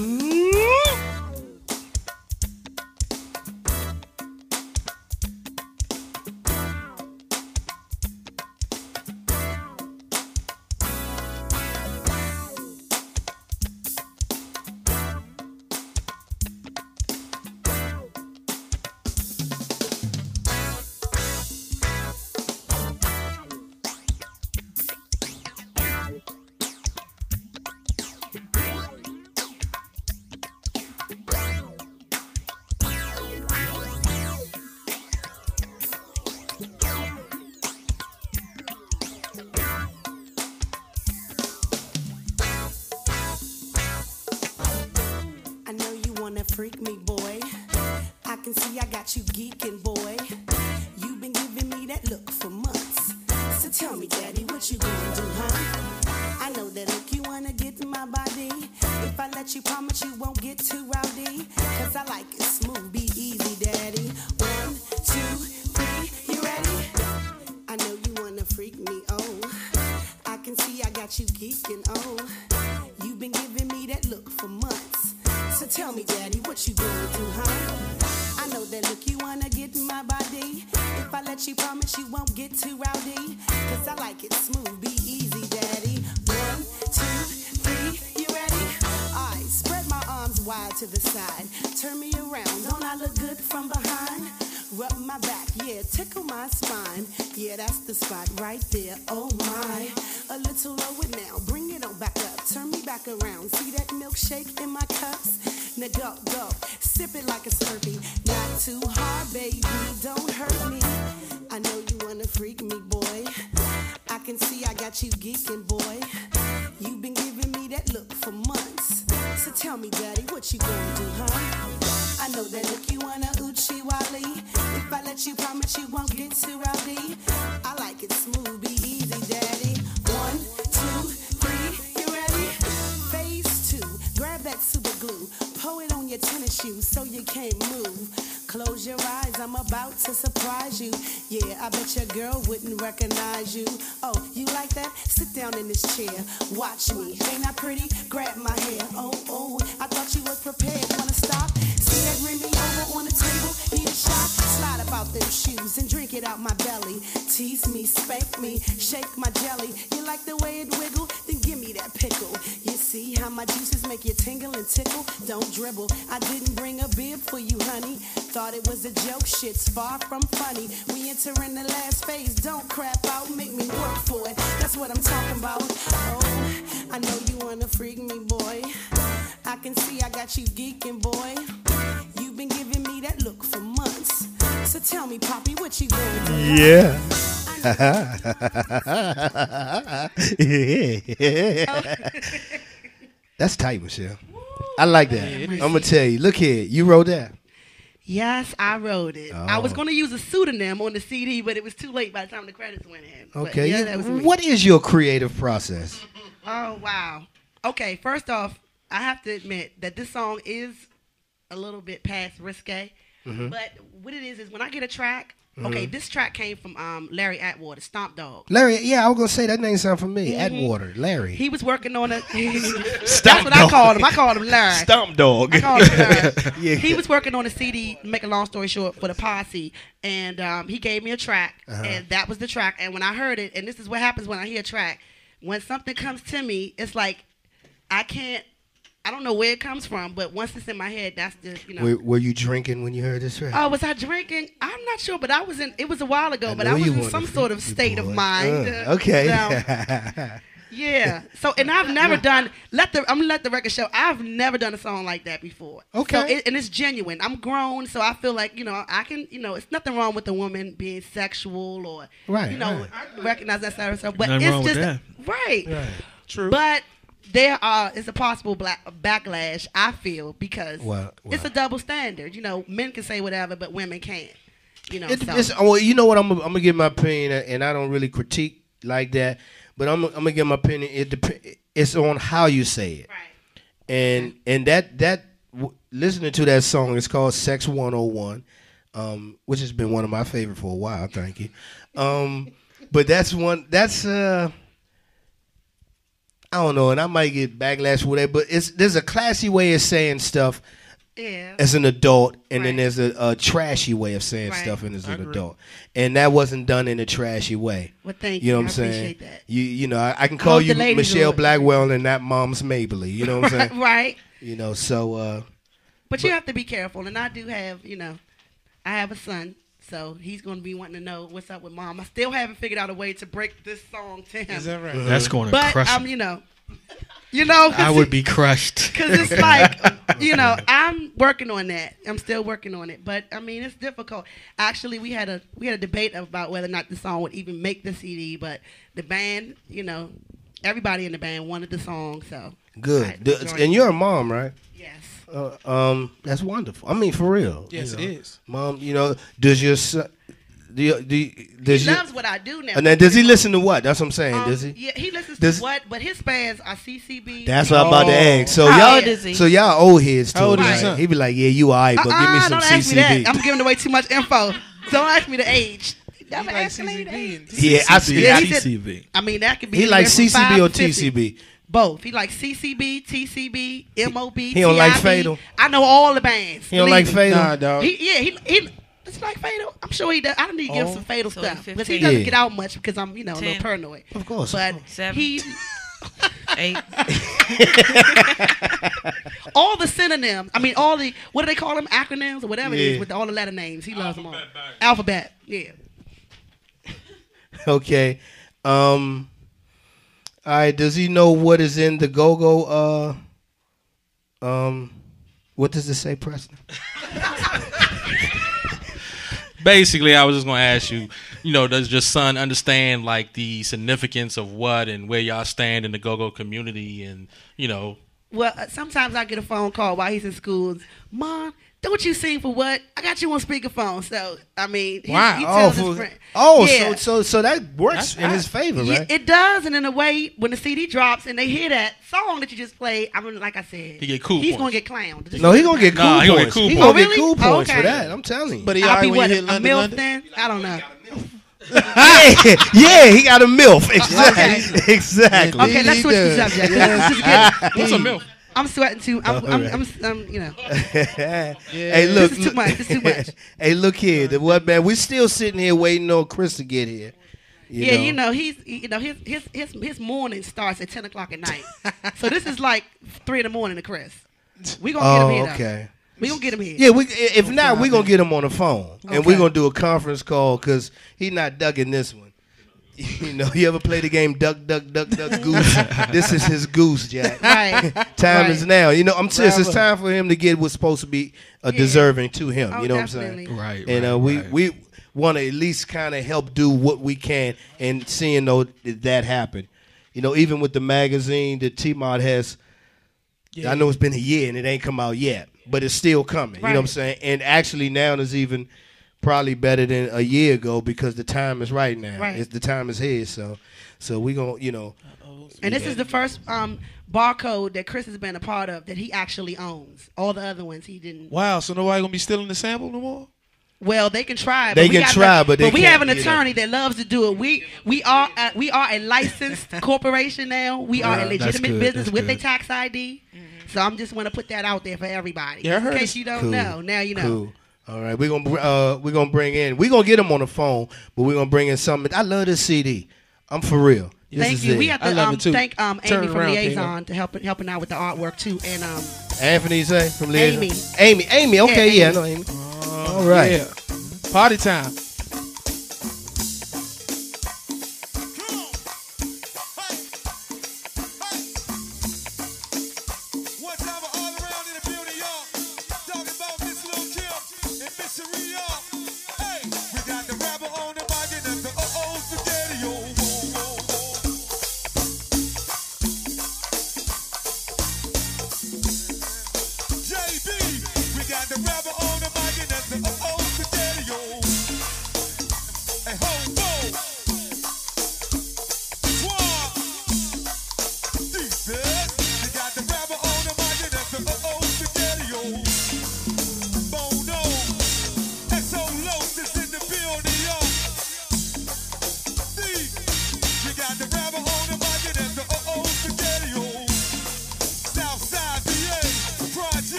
Freak me, boy. I can see I got you geeking, boy. You've been giving me that look for months. So tell me, daddy, what you gonna do, huh? I know that look you wanna oochie Wally. If I let you promise you won't get too rowdy. I like it smooth, be easy, daddy. One, two, three, you ready? Phase two, grab that super glue. Pour it on your tennis shoes so you can't move. Close your eyes, I'm about to surprise you. Yeah, I bet your girl wouldn't recognize you. Oh, you like that? Sit down in this chair. Watch me. Ain't I pretty? Grab my hair. Oh, oh, I thought you was prepared. Wanna stop? See that Remy over on the table? Need a shot? Slide about them shoes and drink it out my belly. Tease me, spank me, shake my jelly. You like the way it wiggle? Then give me that pickle. See how my juices make you tingle and tickle? Don't dribble. I didn't bring a bib for you, honey. Thought it was a joke. Shit's far from funny. We entering the last phase. Don't crap out. Make me work for it. That's what I'm talking about. Oh, I know you wanna freak me, boy. I can see I got you geeking, boy. You've been giving me that look for months. So tell me, Poppy, what you gonna do? Yeah. That's tight, Michelle. I like that. Yeah, I'm gonna tell you. Look here, you wrote that. Yes, I wrote it. I was Oh. going to use a pseudonym on the CD, but it was too late by the time the credits went in. Okay. yeah, that was me. what is your creative process? Oh wow. Okay, first off, I have to admit that this song is a little bit past risque. Mhm. But what it is is when I get a track, okay, Mhm. this track came from um, Larry Atwater, Stomp Dog. Larry, yeah, I was gonna say that name sound familiar. Mhm. Atwater, Larry. He was working on a. That's Stomp what I called him. I called him Larry. Stomp Dog. I called him Larry. Yeah. He was working on a CD. Make a long story short, for the posse, and um, he gave me a track, Uh-huh. and that was the track. And when I heard it, and this is what happens when I hear a track, when something comes to me, it's like I can't. I don't know where it comes from, but once it's in my head, that's just you know. Were, were you drinking when you heard this track? Oh, was I drinking? I'm not sure, but I was in. It was a while ago, I but I was in some sort of state of mind. Uh, okay. so- yeah. So, and I've never done. Let the I'm gonna let the record show. I've never done a song like that before. Okay. So it, and it's genuine. I'm grown, so I feel like you know I can. You know, it's nothing wrong with a woman being sexual or Right, You know, recognize that side of herself. But Nothing it's wrong with just right. True. But there are is a possible black backlash. I feel because Well, it's a double standard. You know, men can say whatever, but women can't. You know, It, so. it's, well, you know what? I'm, gonna- I'm gonna give my opinion, and I don't really critique like that. But I'm, I'm gonna give my opinion. It dep- It's on how you say it. Right. And and that that w- listening to that song, it's called Sex 101, um, which has been one of my favorite for a while. Thank you. Um, but that's one. That's uh. I don't know, and I might get backlash with it, but it's there's a classy way of saying stuff Yeah. as an adult, and then there's a, a trashy way of saying Right. stuff and as I an agree. adult, and that wasn't done in a trashy way. Well, thank you. know you. what I'm I saying? appreciate that. You you know I, I can call hope you Michelle Blackwell and not Moms Mabley. You know what I'm saying? right. You know, so uh, But, you have to be careful, and I do have, you know, I have a son, so he's going to be wanting to know what's up with mom. I still haven't figured out a way to break this song to him. Is that right? That's gonna but crush um, I'm, you know, you know, I would be crushed. because it's like, you know, I'm working on that. I'm still working on it, but I mean, it's difficult. Actually, we had a we had a debate about whether or not the song would even make the CD, but the band, you know, everybody in the band wanted the song, so good. The- and you're a mom, right? Yes. Uh, um, that's wonderful. I mean, for real. Yes, you know. is. Mom, you know, does your son? Do you, do you, does he your- loves what I do now. And then does he listen to what? That's what I'm saying. Um, does he? Yeah, he listens Does- to what? But his fans are CCB. That's what I'm about to ask. So How y'all, old is he? so y'all old heads to How old him, right? He be like, yeah, you alright, but give me Uh-uh, some don't ask me CCB. that. I'm giving away too much info. Don't ask me the age. Never like ask me the age. Yeah, I see. Yeah, I- he said- I mean, that could be. He like CCB or to 50. TCB? Both. He like CCB, TCB, MOB. He don't like TIB. Fatal? I know all the bands. He don't like me. Fatal? Nah, dog. He, yeah, he he. It's like Fatal. I'm sure he does. I don't need to give him Oh. some Fatal So he's stuff, but he 15. doesn't Yeah. get out much because I'm, you know, a little Ten. paranoid. Of course. But Seven. he. Eight. all the synonyms. I mean, all the what do they call them? Acronyms or whatever it Yeah. is with all the letter names. He loves them all. Alphabet. Yeah. Okay. Um. All right. Does he know what is in the go go? Uh. Um. What does it say, Preston? Basically, I was just gonna ask you, you know, does your son understand like the significance of what and where y'all stand in the go-go community, and you know, Well, uh, sometimes I get a phone call while he's in school. Mom, don't you sing for what? I got you on speakerphone. So I mean, he, Wow. he Oh, tells for- his friend. oh, Yeah. so so so that works That's in his right. favor, Yeah, right? it does, and in a way, when the CD drops and they hear that song that you just played, I mean, like I said, He get cool He's points. gonna get clowned. No, he gonna get cool Nah, he gonna get points. cool he points. gonna Oh, get cool Oh, points for that. I'm telling you. But he I'll alright be when what you a London, milf London? then? I don't know. yeah, yeah, he got a milf. Exactly. exactly. Okay, let's he switch the subject. Let's just get- What's a milf? I'm sweating too. I'm, I'm, Alright. I'm, I'm, you know. hey, look, This is too look- much. This is too much. hey, look here. The what man? We're still sitting here waiting on Chris to get here. You yeah, know? you know he's you know his his his his morning starts at ten o'clock at night. so this is like three in the morning to Chris. We gonna get him Oh, here. though. okay. We gonna get him here. Yeah, we if not, we gonna get him on the phone, and we Okay. gonna do a conference call because he not ducking this one. You know, you ever play the game Duck, Duck, Duck, Duck, Goose? this is his goose, Jack. Right. time Right. is now. You know, I'm serious. It's time for him to get what's supposed to be uh, Yeah. deserving to him. Oh, you know definitely. what I'm saying? Right, And right, uh, we right. we want to at least kind of help do what we can, and seeing though that, that happen. You know, even with the magazine that T Mod has. I know it's been a year and it ain't come out yet, but it's still coming. You know what I'm saying? And actually now is even probably better than a year ago because the time is right now. Right. It's the time is here. So so we gonna you know And this is the first um, barcode that Chris has been a part of that he actually owns. All the other ones he didn't. Wow, so nobody gonna be stealing the sample no more? Well, they can try. They but we can try, but they we have an attorney that loves to do it. We we are uh, we are a licensed corporation now. We are Yeah, a legitimate business that's with a tax ID. So I'm just want to put that out there for everybody. Yeah, I heard in case you don't cool. know. Now you know. cool. All right, we're gonna uh we're gonna bring in we're gonna get him on the phone, but we're gonna bring in something. I love this CD. I'm for real. This Thank is you. it. We have to um, too. thank um, Amy it from around, Liaison to help helping out with the artwork too, and um, Anthony say from Liaison? Amy. Amy. Amy. Okay, yeah, Yeah, I know Amy. All right. Yeah. Party time.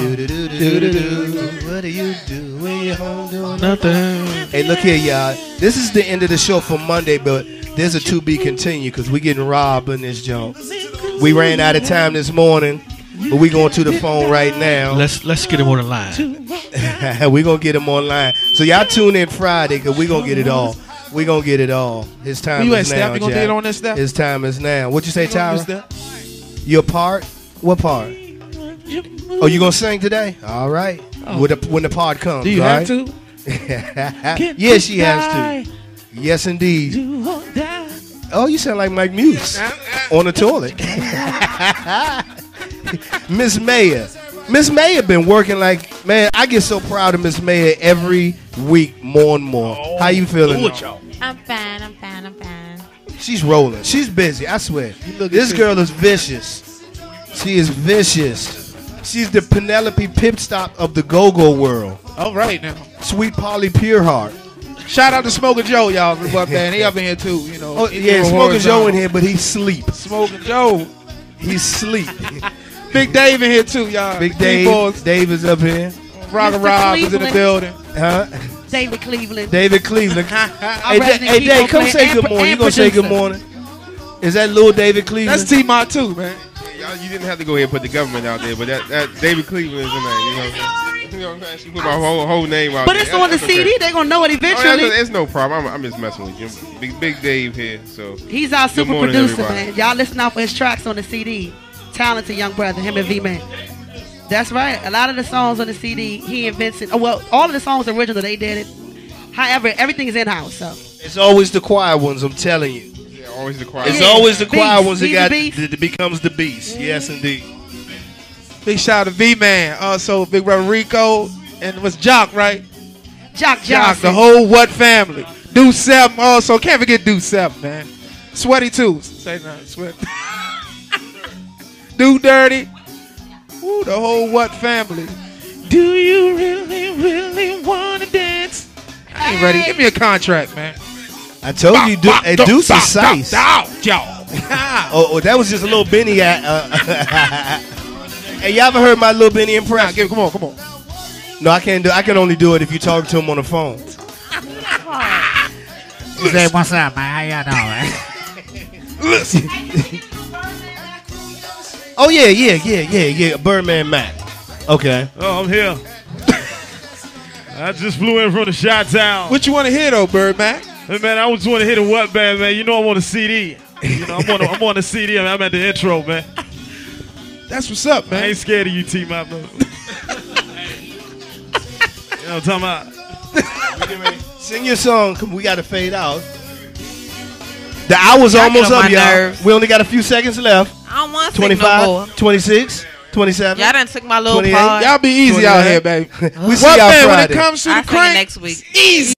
Y'all. What do you do when you're home doing Nothing. Hey, look here, y'all. This is the end of the show for Monday, but there's a to be continued because we getting robbed in this junk. We ran out of time this morning, but we going to the phone right now. Let's let's get him on the line. we gonna get him online. So y'all tune in Friday because we gonna get it all. We gonna get it all. His time Where you is at, now. Steph? You gonna Jack. get on this, Steph? His time is now. What you say, You gonna? Your part? What part? Oh, you gonna sing today? All right. Oh. When the when the part comes. Do you all have right? to? yeah, she has to. Yes, indeed. Oh, you sound like Mike Muse on the toilet. Miss Mayer. Miss Mayer been working like man. I get so proud of Miss Mayer every week more and more. How you feeling? I'm fine. I'm fine. I'm fine. She's rolling. She's busy. I swear. This girl is vicious. She is vicious. She's the Penelope Pitstop of the go-go world. All right now. Sweet Polly Pureheart. Shout out to Smoker Joe, y'all. But man, he up in here too. You know. Oh yeah, Smoking Joe in here, but he sleep. Smoking Joe. He's sleep. Big Dave in here too, y'all. Big Keyboards. Dave. Dave is up here. Rock and Mr. Rob is in the building. Huh? David Cleveland. David Cleveland. hey, Da- hey Dave, come say good morning. You gonna say good morning? Is that little David Cleveland? That's T Mod too, man. Y'all, you didn't have to go ahead and put the government out there, but that, that David Cleveland is in there. You know what I'm saying? You know what I'm saying? She put my whole, whole name out But there. it's on the That's okay. CD. They're gonna know it Oh, eventually. that's, it's no problem. I'm, I'm just messing with you. Big Big Dave here, so He's our Good super morning, producer, everybody. man. Y'all listen out for his tracks on the CD. Talented young brother, him and V Man. That's right. A lot of the songs on the CD, he and Vincent. Oh, well, all of the songs original, they did it. However, everything is in house. So It's always the quiet ones. I'm telling you. Yeah, always the quiet. It's always the quiet Beast. ones that He's got the beast. that becomes the beast. Yes, mm. indeed. Big shout out to V Man. Also, uh, Big Brother Rico and it was Jock, right? Jock Jock, the whole What family. Do Seven uh, also. Can't forget Do Seven, man. Sweaty too. Say nothing. Sweat. Do Dirty. Ooh, the whole What family. Do you really, really want to dance? I ain't ready. Give me a contract, man. I told you, do, Bop, hey, Deuce bop, is size. bop, bop, y'all. Oh, oh, that was just a little Benny. At, uh, hey, y'all ever heard my little Benny impression? Give, come on, come on. No, I can't do. I can only do it if you talk to him on the phone. Say, what's up, man? How y'all doing? Listen. oh yeah, yeah, yeah, yeah, yeah. Birdman Mac. Okay. Oh, I'm here. I just flew in from the shot town. What you want to hear though, Bird Mac? Hey man, I just want to hit a what band, man. You know I want a CD. You know I'm on the, I'm on the CD. I mean, I'm at the intro, man. That's what's up, I man. ain't scared of you, T Map. No. you know what I'm talking about? Sing your song. Come, we got to fade out. The hour's Y'all almost get on up, my y'all. nerves. We only got a few seconds left. I don't want to 25, no more. 26, 27. Y'all done took my little 28. part. Y'all be easy out here, baby. we see What y'all man, when it Friday. comes to I'll the sing it crank, next week. easy.